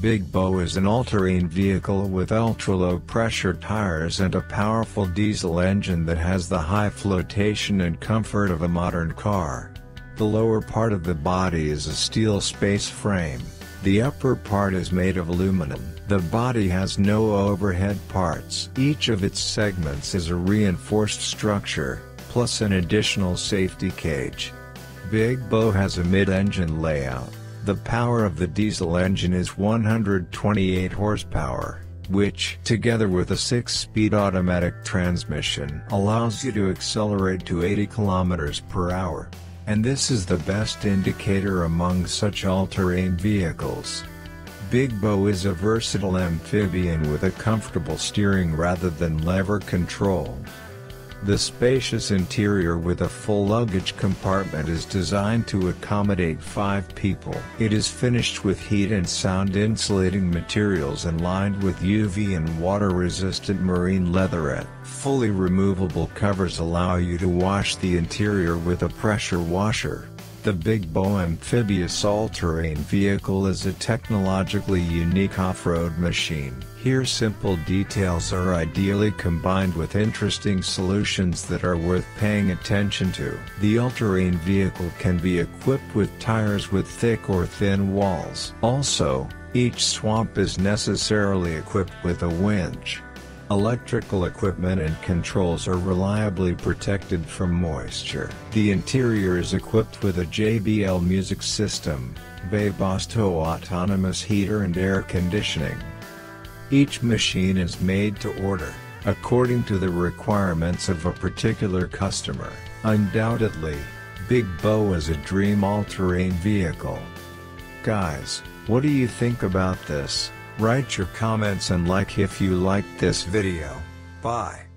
BigBo is an all-terrain vehicle with ultra-low pressure tires and a powerful diesel engine that has the high flotation and comfort of a modern car. The lower part of the body is a steel space frame, the upper part is made of aluminum. The body has no overhead parts. Each of its segments is a reinforced structure, plus an additional safety cage. BigBo has a mid-engine layout. The power of the diesel engine is 128 horsepower, which, together with a 6-speed automatic transmission, allows you to accelerate to 80 km per hour. And this is the best indicator among such all-terrain vehicles. BigBo is a versatile amphibian with a comfortable steering rather than lever control. The spacious interior with a full luggage compartment is designed to accommodate five people. It is finished with heat and sound insulating materials and lined with UV and water-resistant marine leatherette. Fully removable covers allow you to wash the interior with a pressure washer. The BigBo amphibious all-terrain vehicle is a technologically unique off-road machine. Here simple details are ideally combined with interesting solutions that are worth paying attention to. The all-terrain vehicle can be equipped with tires with thick or thin walls. Also, each swamp is necessarily equipped with a winch. Electrical equipment and controls are reliably protected from moisture. The interior is equipped with a JBL music system, Webasto autonomous heater and air conditioning. Each machine is made to order, according to the requirements of a particular customer. Undoubtedly, Big Bow is a dream all-terrain vehicle. Guys, what do you think about this? Write your comments and like if you liked this video. Bye.